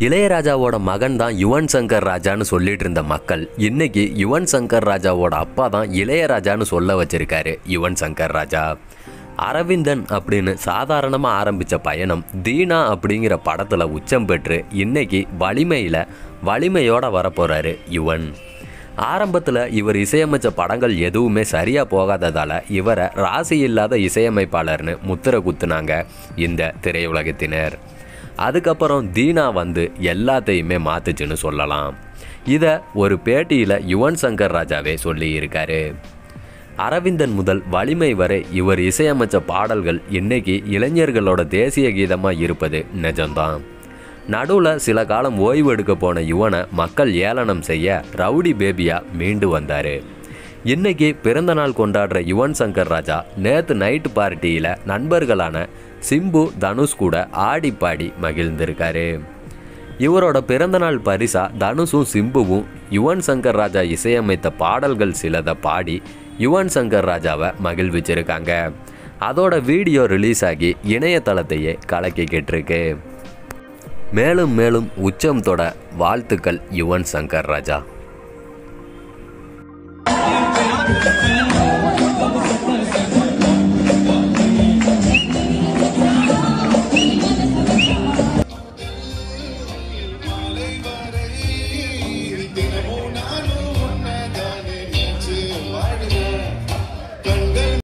இளையராஜாவோட மகன் தான் யுவன் சங்கர் ராஜான்னு சொல்லிட்டு இருந்த மக்கள் இன்னைக்கு யுவன் சங்கர் ராஜாவோட அப்பா தான் இளையராஜான்னு சொல்ல வச்சிருக்காரு யுவன் சங்கர் ராஜா. அரவிந்தன் அப்படின்னு சாதாரணமாக ஆரம்பித்த பயணம் தீனா அப்படிங்கிற படத்தில் உச்சம் பெற்று இன்னைக்கு வலிமையில் வலிமையோட வரப்போகிறாரு யுவன். ஆரம்பத்தில் இவர் இசையமைச்ச படங்கள் எதுவுமே சரியாக போகாததால் இவரை ராசி இல்லாத இசையமைப்பாளர்னு முத்திரை குத்துனாங்க இந்த திரையுலகத்தினர். அதுக்கப்புறம் தீனா வந்து எல்லாத்தையுமே மாத்துச்சுன்னு சொல்லலாம். இதை ஒரு பேட்டியில் யுவன் சங்கர் ராஜாவே சொல்லியிருக்காரு. அரவிந்தன் முதல் வலிமை வரை இவர் இசையமைச்ச பாடல்கள் இன்னைக்கு இளைஞர்களோட தேசிய கீதமாக இருப்பது நிஜம்தான். நடுவில் சில காலம் ஓய்வு எடுக்க போன யுவனை மக்கள் ஏளனம் செய்ய ரவுடி பேபியா மீண்டு வந்தார். இன்னைக்கு பிறந்த நாள் கொண்டாடுற யுவன் சங்கர் ராஜா நேற்று நைட்டு பார்ட்டியில் நண்பர்களான சிம்பு தனுஷ் கூட ஆடி பாடி மகிழ்ந்திருக்காரு. இவரோட பிறந்தநாள் பரிசா தனுஷும் சிம்புவும் யுவன் சங்கர் ராஜா இசையமைத்த பாடல்கள் சிலதை பாடி யுவன் சங்கர் ராஜாவை மகிழ்விச்சிருக்காங்க. அதோட வீடியோ ரிலீஸ் ஆகி இணையதளத்தையே கலக்கிக்கிட்டு இருக்கு. மேலும் மேலும் உச்சம் தொட வாழ்த்துக்கள் யுவன் சங்கர் ராஜா.